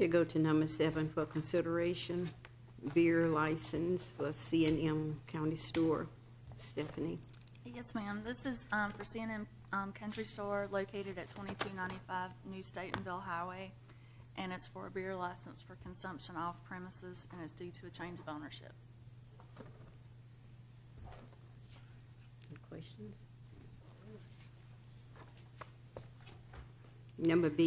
You go to number seven for consideration, beer license for C and M County Store. Stephanie. Yes, ma'am. This is um, for C&M um, Country Store located at 2295 New Statenville Highway, and it's for a beer license for consumption off premises, and it's due to a change of ownership. Any questions? Number B